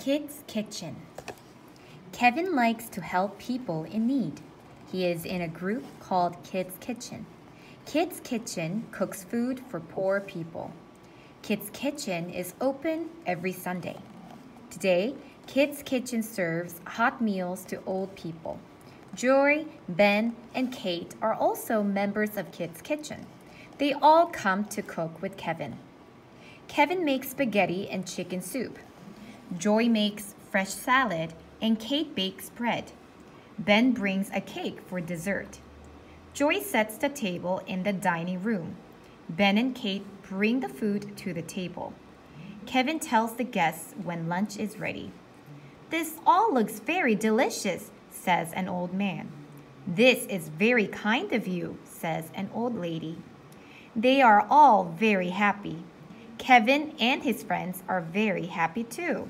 Kids Kitchen. Kevin likes to help people in need. He is in a group called Kids Kitchen. Kids Kitchen cooks food for poor people. Kids Kitchen is open every Sunday. Today, Kids Kitchen serves hot meals to old people. Joy, Ben, and Kate are also members of Kids Kitchen. They all come to cook with Kevin. Kevin makes spaghetti and chicken soup. Joy makes fresh salad and Kate bakes bread. Ben brings a cake for dessert. Joy sets the table in the dining room. Ben and Kate bring the food to the table. Kevin tells the guests when lunch is ready. This all looks very delicious, says an old man. This is very kind of you, says an old lady. They are all very happy. Kevin and his friends are very happy too.